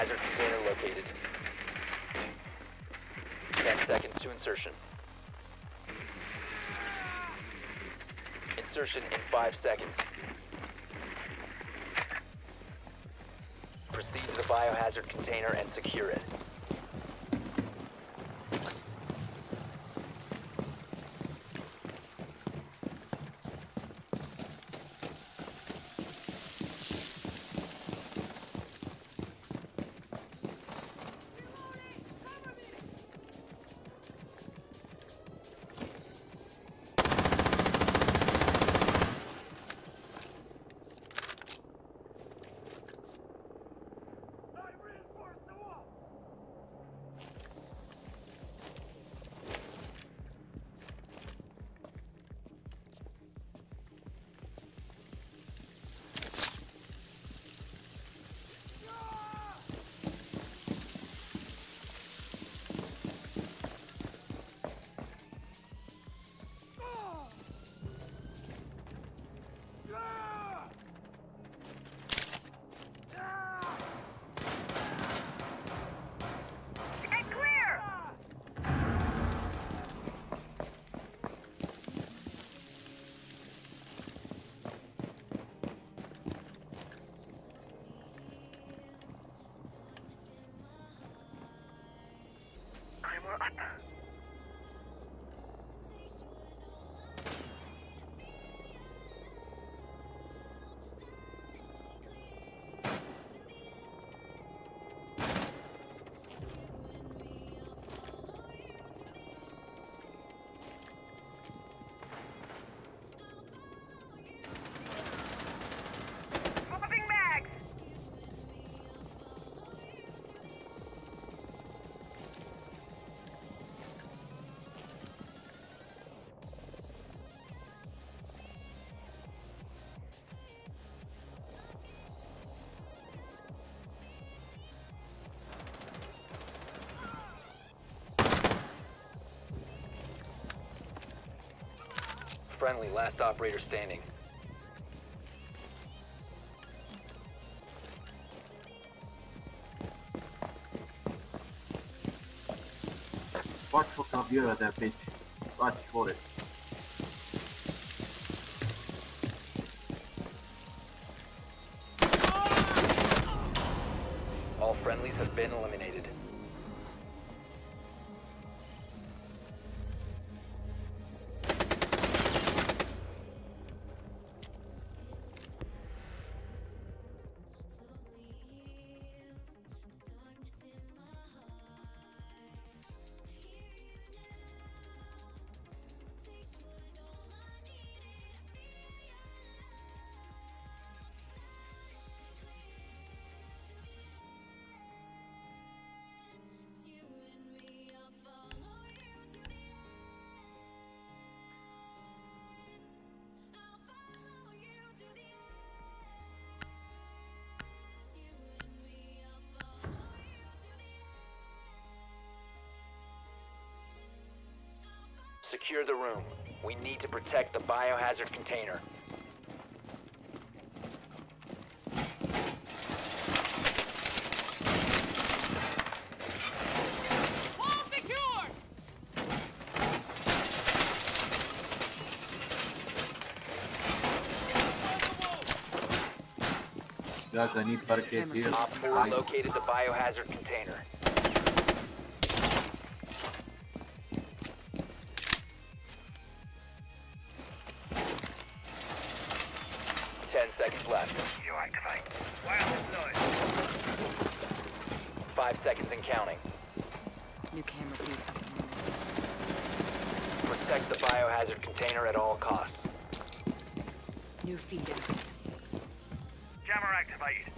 Biohazard container located. 10 seconds to insertion. Insertion in 5 seconds. Proceed to the biohazard container and secure it. Friendly, last operator standing. Vart fucking avgöra that bitch? Watch for it. All friendlies have been eliminated. Secure the room. We need to protect the biohazard container. Wall secure! Guys, I need barricade here. Op 4 I- located the biohazard container. Counting. New camera feed up and running. Protect the biohazard container at all costs. New feed active. Jammer activated.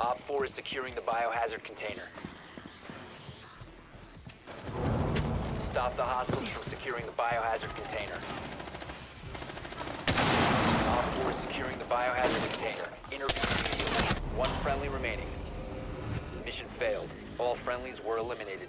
Op 4 is securing the biohazard container. Stop the hostiles from securing the biohazard container. Op 4 is securing the biohazard container. Intervene. One friendly remaining. Mission failed. All friendlies were eliminated.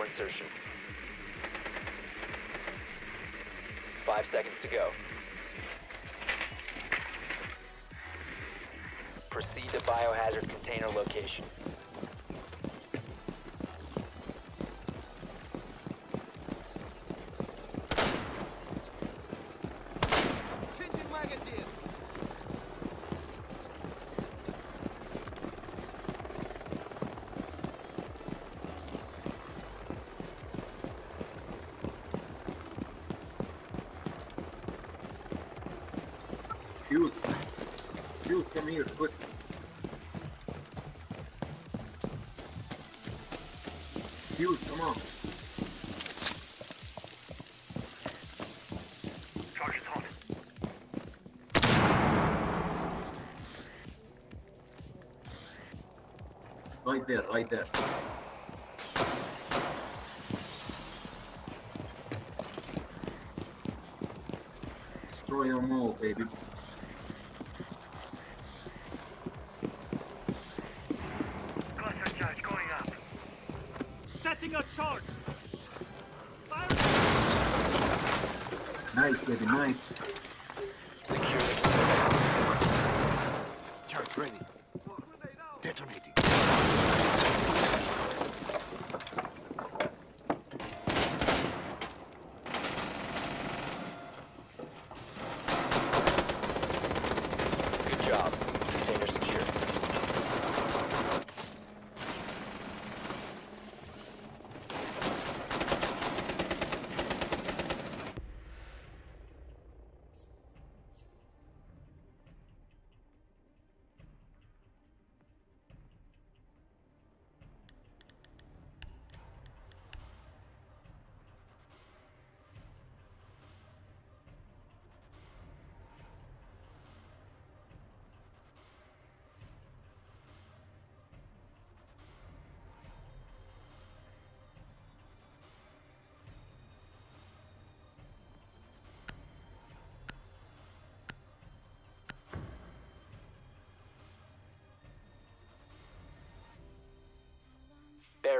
Before insertion. Five seconds to go. Proceed to biohazard container location. Fuze. Fuze, come here, quick. Fuze, come on. Charge is hot. Right there, right there. Destroy them all, baby. Launching a charge. Fire. Nice, baby, nice. Charge ready. Detonating. Good job.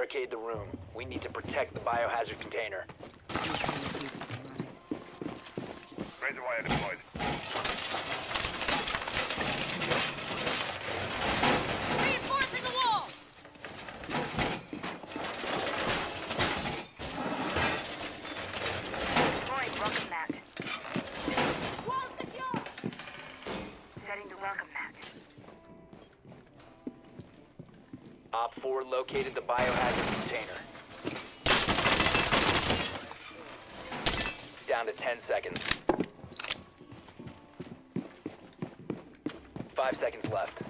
Barricade the room. We need to protect the biohazard container. New camera feed up and running. Razor wire deployed. Op 4 located the biohazard container. Down to 10 seconds. Five seconds left.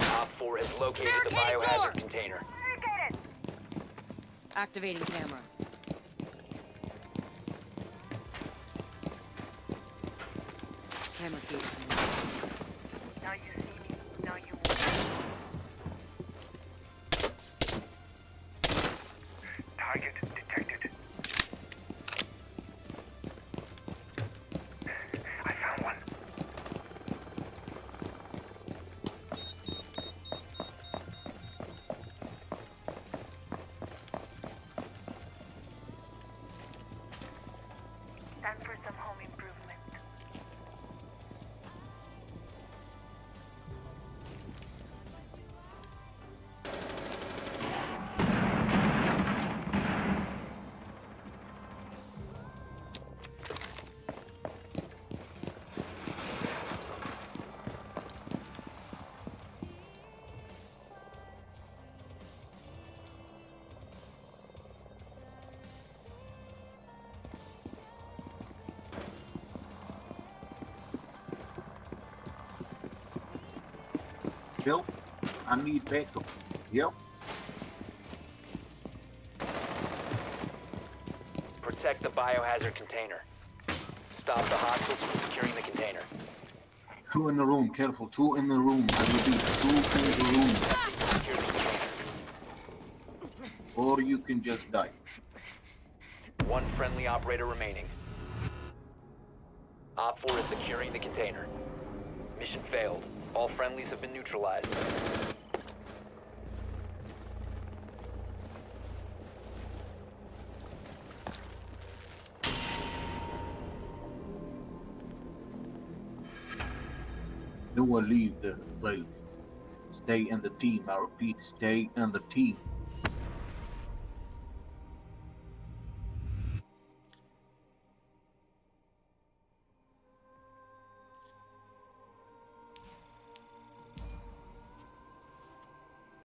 Op 4 has located the biohazard container. Activating camera. Camera feed up and running. Now you Bill, I need backup. Yep. Protect the biohazard container. Stop the hostiles from securing the container. Two in the room, careful. Two in the room. I repeat, two in the room. Secure the container. Or you can just die. One friendly operator remaining. Op 4 is securing the container. Mission failed. All friendlies have been neutralized. No one leave the place. Stay in the team. I repeat, stay in the team.